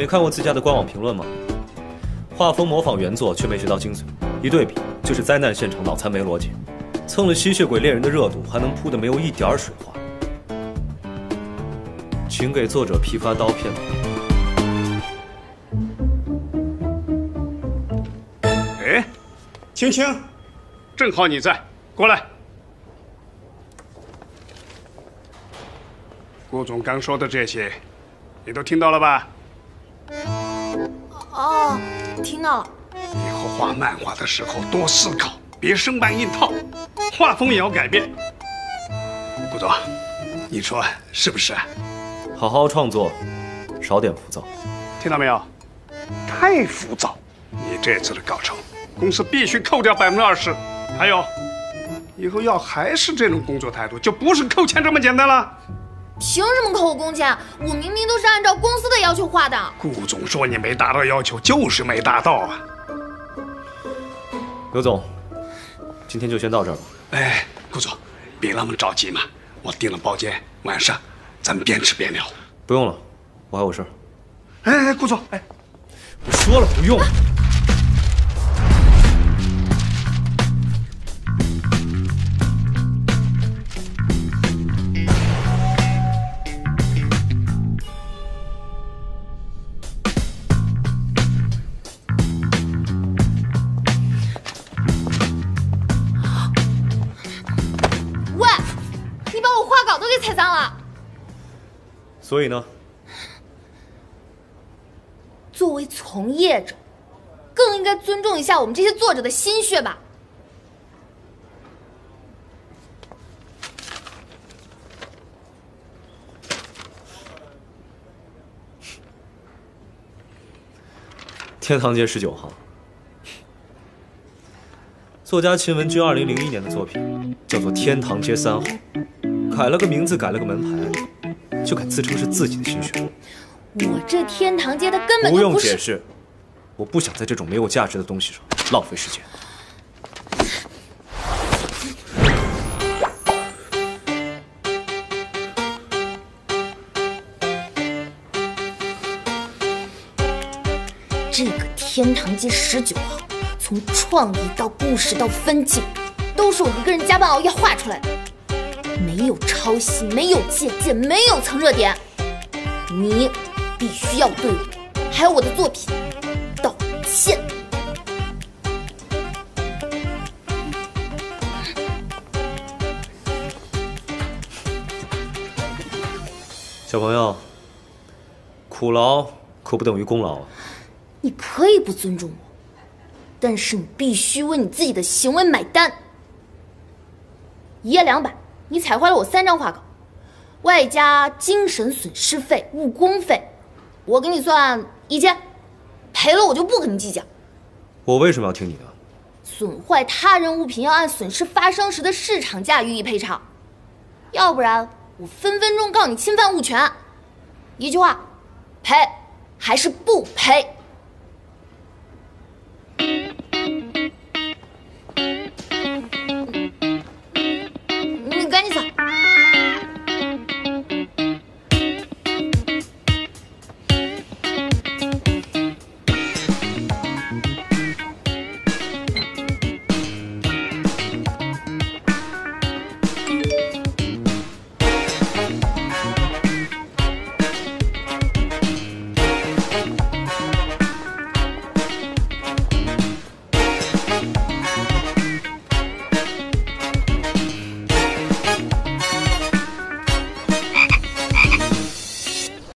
没看过自家的官网评论吗？画风模仿原作，却没学到精髓，一对比就是灾难现场，脑残没逻辑，蹭了吸血鬼猎人的热度，还能铺的没有一点水花。请给作者批发刀片吧。哎，青青，正好你在，过来。顾总刚说的这些，你都听到了吧？哦，听到了。以后画漫画的时候多思考，别生搬硬套，画风也要改变。顾总，你说是不是？好好创作，少点浮躁。听到没有？太浮躁！你这次的稿酬，公司必须扣掉百分之二十。还有，以后要还是这种工作态度，就不是扣钱这么简单了。凭什么扣我工钱？我明明都是按照要求画的。顾总说你没达到要求，就是没达到啊。刘总，今天就先到这儿吧。哎，顾总，别那么着急嘛，我订了包间，晚上。咱们边吃边聊，不用了，我还有事儿。哎，顾总，哎，我说了不用。喂，我画稿都给踩脏了。所以呢？作为从业者，更应该尊重一下我们这些作者的心血吧。天堂街十九号，作家秦文君二零零一年的作品叫做《天堂街三号》，改了个名字，改了个门牌。就敢自称是自己的心血？我这天堂街的根本不用解释，我不想在这种没有价值的东西上浪费时间。这个天堂街十九号，从创意到故事到分镜，都是我一个人加班熬夜画出来的。没有抄袭，没有借鉴，没有蹭热点，你必须要对我还有我的作品道歉。小朋友，苦劳可不等于功劳啊！你可以不尊重我，但是你必须为你自己的行为买单。一页两百。你踩坏了我三张画稿，外加精神损失费、误工费，我给你算一千，赔了我就不跟你计较。我为什么要听你的？损坏他人物品要按损失发生时的市场价予以赔偿，要不然我分分钟告你侵犯物权。一句话，赔还是不赔？